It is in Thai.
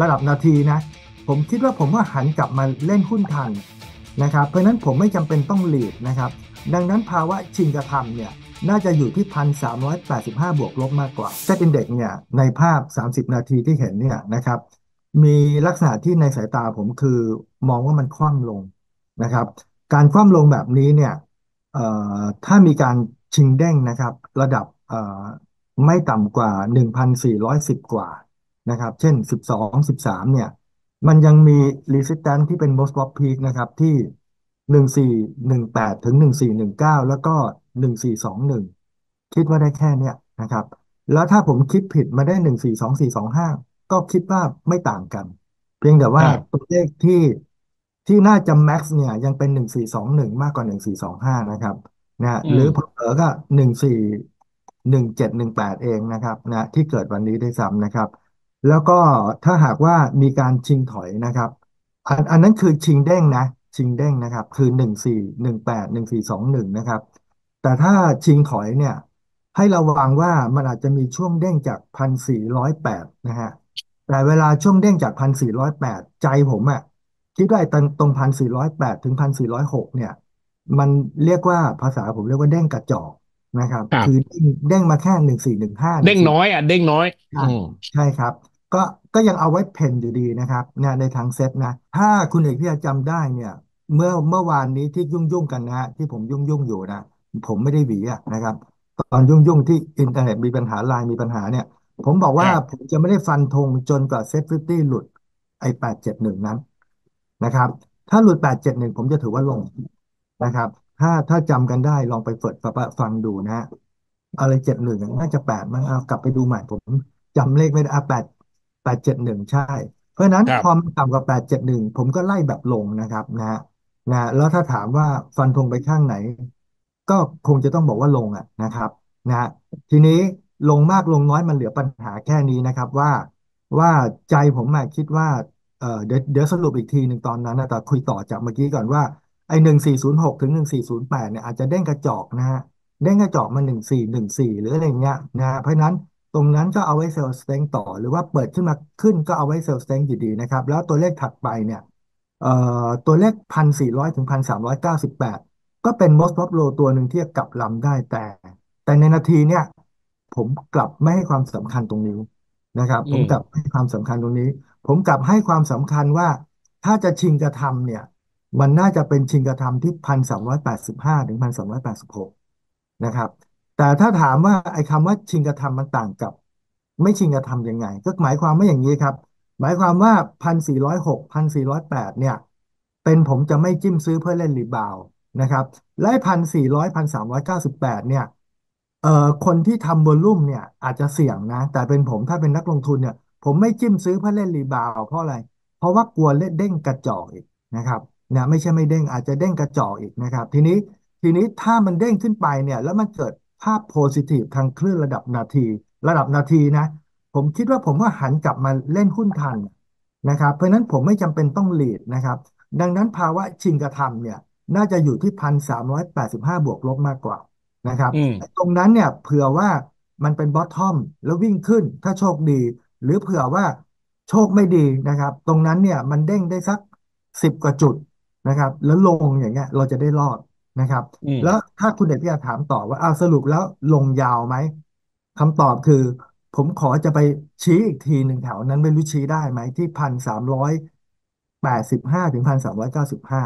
ระดับนาทีนะ ผมคิดว่าผมว่าหันกลับมาเล่นหุ้นทันนะครับ เพราะนั้นผมไม่จำเป็นต้องหลีดนะครับ ดังนั้นภาวะชิงกระทำเนี่ยน่าจะอยู่ที่พันสามร้อยแปดสิบห้าบวกลบมากกว่าเซ็ตอินเด็กเนี่ยในภาพ30นาทีที่เห็นเนี่ยนะครับมีลักษณะที่ในสายตาผมคือมองว่ามันคว่ำลงนะครับ การคว่ำลงแบบนี้เนี่ยถ้ามีการชิงเด้งนะครับ ระดับไม่ต่ำกว่า 1,410 กว่า นะครับ เช่น 12 13 เนี่ย มันยังมี resistance ที่เป็น most swap peak นะครับ ที่ 1418 ถึง 1419 แล้วก็ 1421 คิดว่าได้แค่เนี้ยนะครับ แล้วถ้าผมคิดผิดมาได้ 142425 ก็คิดว่าไม่ต่างกัน เพียงแต่ว่าครับตัวเลขที่ที่น่าจะ max เนี่ย ยังเป็น 1421 มากกว่า 1425 นะครับนะฮะอืหรือมเผลอๆก็ 141718 เองนะครับนะที่เกิดวันนี้ได้วยซ้ำนะครับ แล้วก็ถ้าหากว่ามีการชิงถอยนะครับอันอันนั้นคือชิงเด้งนะ ชิงเด้งนะครับ คือหนึ่งสี่หนึ่งแปดหนึ่งสี่สองหนึ่งนะครับ แต่ถ้าชิงถอยเนี่ย ให้ระวังว่ามันอาจจะมีช่วงเด้งจากพันสี่ร้อยแปดนะฮะแต่เวลาช่วงเด้งจากพันสี่ร้อยแปดใจผมอะคิดว่าไอ้ตรงตรงพันสี่ร้อยแปดถึงพันสี่ร้อยหกเนี่ย มันเรียกว่าภาษาผมเรียกว่าเด้งกระจอกนะครับครับคือเด้งเด้งมาแค่หนึ่งสี่หนึ่งห้าเด้งน้อยอะเด้งน้อยใช่อืมใช่ครับ ก็ก็ยังเอาไว้เพนอยู่ดีนะครับเนี่ยในทางเซตนะ ถ้าคุณเอกพี่จำได้เนี่ย เมื่อเมื่อวานนี้ที่ยุ่งยุ่งกันนะฮะที่ผมยุ่งยุ่งอยู่นะผมไม่ได้หวีอะนะครับ ตอนยุ่งยุ่งที่อินเทอร์เน็ตมีปัญหาไลน์มีปัญหาเนี่ย ผมบอกว่าครับผมจะไม่ได้ฟันธงจนกว่า SET fifty หลุดไอ้แปดเจ็ดหนึ่งนั้นนะครับ ถ้าหลุดแปดเจ็ดหนึ่งผมจะถือว่าลงนะครับ ถ้าถ้าจำกันได้ลองไปเปิดฟังดูนะฮะอะไรเจ็ดหนึ่งน่าจะแปดมั้งเอากลับไปดูใหม่ผมจำเลขไม่ได้แปดแปดเจ็ดหนึ่งใช่ เพราะฉะนั้นครับพอมันต่ำกว่าแปดเจ็ดหนึ่งผมก็ไล่แบบลงนะครับนะฮะนะแล้วถ้าถามว่าฟันธงไปข้างไหน ก็คงจะต้องบอกว่าลงอะนะครับนะฮะทีนี้ลงมากลงน้อยมันเหลือปัญหาแค่นี้นะครับว่าว่าใจผมอะคิดว่าเออเดี๋ยวเดี๋ยวสรุปอีกทีหนึ่งตอนนั้นนะแต่คุยต่อจากเมื่อกี้ก่อนว่าไอ้หนึ่งสี่ศูนย์หกถึงหนึ่งสี่ศูนย์แปดเนี่ยอาจจะเด้งกระจอกนะฮะ เด้งกระจอกมาหนึ่งสี่หนึ่งสี่หรืออะไรเงี้ยนะฮะเพราะฉะนั้น ตรงนั้นก็เอาไว้ sell strength ต่อ หรือว่าเปิดขึ้นมาขึ้นก็เอาไว้ sell strength อยู่ดีนะครับ แล้วตัวเลขถัดไปเนี่ยเอ่อตัวเลขพันสี่ร้อยถึงพันสามร้อยเก้าสิบแปดก็เป็น most p o p low ตัวหนึ่งที่จะกลับลำได้แต่ แต่ในนาทีเนี่ย ผมกลับไม่ให้ความสำคัญตรงนี้นะครับอืผมมกลับให้ความสำคัญตรงนี้ ผมกลับให้ความสำคัญว่าถ้าจะชิงกระทำเนี่ย มันน่าจะเป็นชิงกระทำที่พันสามร้อยแปดสิบห้าถึงพันสามร้อยแปดสิบหกนะครับ แต่ถ้าถามว่าไอ้คำว่าชิงกระทำมันต่างกับ ไม่ชิงกระทำยังไง ก็หมายความว่าอย่างนี้ครับ หมายความว่าพันสี่ร้อยหกพันสี่ร้อยแปดเนี่ย เป็นผมจะไม่จิ้มซื้อเพื่อเล่น rebound นะครับและพันสี่ร้อยพันสามร้อยเก้าสิบแปดเนี่ยเอ่อคนที่ทำ volume เนี่ย อาจจะเสี่ยงนะ แต่เป็นผมถ้าเป็นนักลงทุนเนี่ย ผมไม่จิ้มซื้อเพื่อเล่น rebound เพราะอะไร เพราะว่ากลัวเล่นเด้งกระจอกอีกนะครับนะไม่ใช่ไม่เด้งอาจจะเด้งกระจอกอีกนะครับ ทีนี้ทีนี้ถ้ามันเด้งขึ้นไปเนี่ย แล้วมันเกิด ภาพ positive ทางคลื่นระดับนาที ระดับนาทีนะ ผมคิดว่าผมว่าหันกลับมาเล่นหุ้นทันนะครับ เพราะฉะนั้นผมไม่จำเป็นต้องหลีดนะครับ ดังนั้นภาวะชิงกระทำเนี่ย น่าจะอยู่ที่พันสามร้อยแปดสิบห้าบวกลบมากกว่านะครับอืมตรงนั้นเนี่ยเผื่อว่ามันเป็นบอททอมแล้ววิ่งขึ้นถ้าโชคดี หรือเผื่อว่าโชคไม่ดีนะครับ ตรงนั้นเนี่ยมันเด้งได้สักสิบกว่าจุดนะครับ แล้วลงอย่างเงี้ยเราจะได้รอด นะครับอืมแล้วถ้าคุณเด็กพี่ถามต่อว่าอ้าวสรุปแล้วลงยาวไหมคำตอบคือ ผมขอจะไปชี้อีกทีหนึ่งแถวนั้นไม่รู้ชี้ได้ไหมที่พันสามร้อยแปดสิบห้าถึงพันสามร้อยเก้าสิบห้า